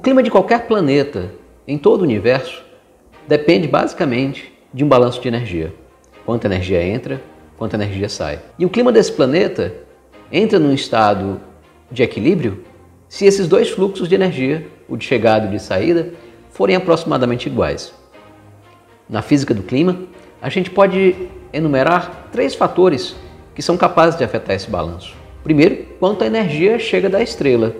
clima de qualquer planeta em todo o universo depende basicamente de um balanço de energia. Quanta energia entra, quanta energia sai. E o clima desse planeta entra num estado de equilíbrio se esses dois fluxos de energia, o de chegada e o de saída, forem aproximadamente iguais. Na física do clima, a gente pode enumerar três fatores que são capazes de afetar esse balanço. Primeiro, quanto energia chega da estrela,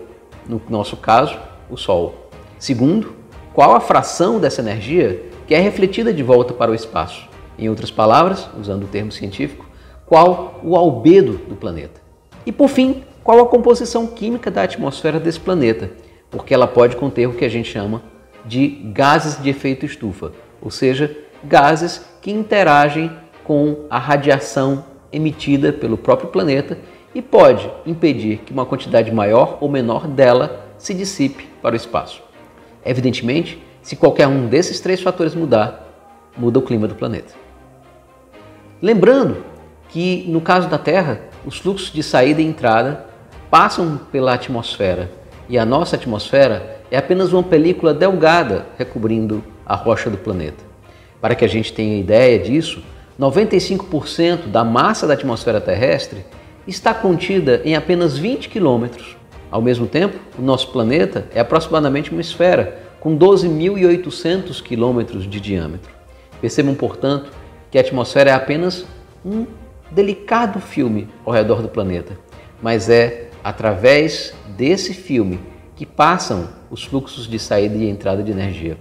no nosso caso, o Sol. Segundo, qual a fração dessa energia que é refletida de volta para o espaço. Em outras palavras, usando o termo científico, qual o albedo do planeta. E por fim, qual a composição química da atmosfera desse planeta, porque ela pode conter o que a gente chama de gases de efeito estufa, ou seja, gases que interagem com a radiação emitida pelo próprio planeta e pode impedir que uma quantidade maior ou menor dela se dissipe para o espaço. Evidentemente, se qualquer um desses três fatores mudar, muda o clima do planeta. Lembrando que, no caso da Terra, os fluxos de saída e entrada passam pela atmosfera e a nossa atmosfera é apenas uma película delgada recobrindo a rocha do planeta. Para que a gente tenha ideia disso, 95% da massa da atmosfera terrestre está contida em apenas 20 quilômetros. Ao mesmo tempo, o nosso planeta é aproximadamente uma esfera com 12.800 quilômetros de diâmetro. Percebam, portanto, que a atmosfera é apenas um delicado filme ao redor do planeta, mas é através desse filme que passam os fluxos de saída e entrada de energia.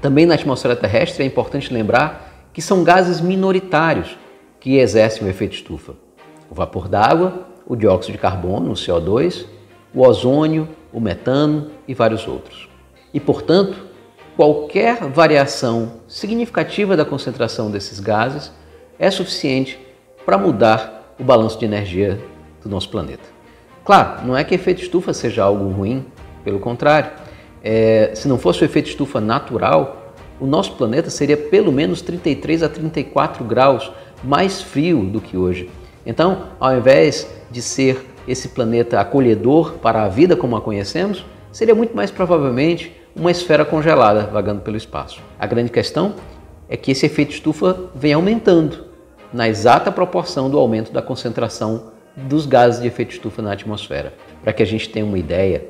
Também na atmosfera terrestre é importante lembrar que são gases minoritários que exercem o efeito estufa. O vapor d'água, o dióxido de carbono, o CO2, o ozônio, o metano e vários outros. E, portanto, qualquer variação significativa da concentração desses gases é suficiente para mudar o balanço de energia do nosso planeta. Claro, não é que efeito estufa seja algo ruim, pelo contrário. É, se não fosse o efeito estufa natural, o nosso planeta seria pelo menos 33 a 34 graus mais frio do que hoje. Então, ao invés de ser esse planeta acolhedor para a vida como a conhecemos, seria muito mais provavelmente uma esfera congelada vagando pelo espaço. A grande questão é que esse efeito estufa vem aumentando na exata proporção do aumento da concentração dos gases de efeito estufa na atmosfera. Para que a gente tenha uma ideia,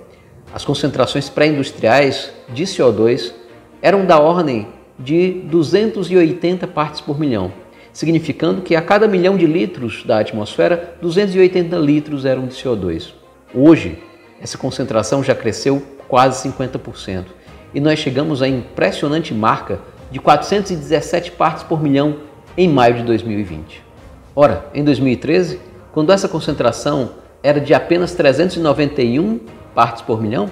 as concentrações pré-industriais de CO2 eram da ordem de 280 partes por milhão, significando que a cada milhão de litros da atmosfera, 280 litros eram de CO2. Hoje, essa concentração já cresceu quase 50% e nós chegamos à impressionante marca de 417 partes por milhão em maio de 2020. Ora, em 2013, quando essa concentração era de apenas 391 partes por milhão,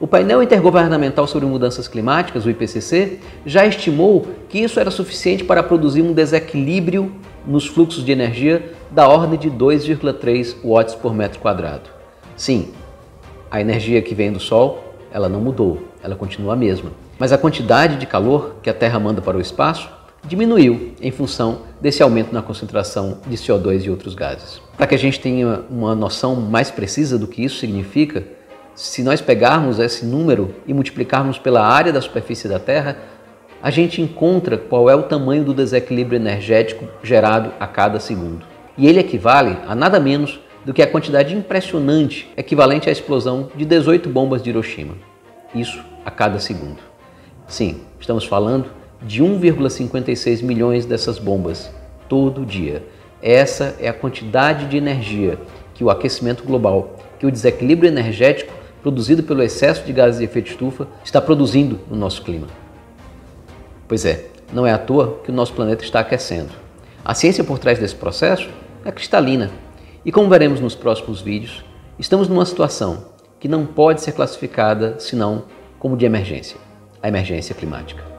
o painel intergovernamental sobre mudanças climáticas, o IPCC, já estimou que isso era suficiente para produzir um desequilíbrio nos fluxos de energia da ordem de 2,3 watts por metro quadrado. Sim, a energia que vem do Sol, ela não mudou, ela continua a mesma. Mas a quantidade de calor que a Terra manda para o espaço diminuiu em função desse aumento na concentração de CO2 e outros gases. Para que a gente tenha uma noção mais precisa do que isso significa, se nós pegarmos esse número e multiplicarmos pela área da superfície da Terra, a gente encontra qual é o tamanho do desequilíbrio energético gerado a cada segundo. E ele equivale a nada menos do que a quantidade impressionante equivalente à explosão de 18 bombas de Hiroshima. Isso a cada segundo. Sim, estamos falando de 1,56 milhões dessas bombas todo dia. Essa é a quantidade de energia que o aquecimento global, que o desequilíbrio energético produzido pelo excesso de gases de efeito estufa está produzindo no nosso clima. Pois é, não é à toa que o nosso planeta está aquecendo. A ciência por trás desse processo é cristalina. E como veremos nos próximos vídeos, estamos numa situação que não pode ser classificada senão como de emergência a emergência climática.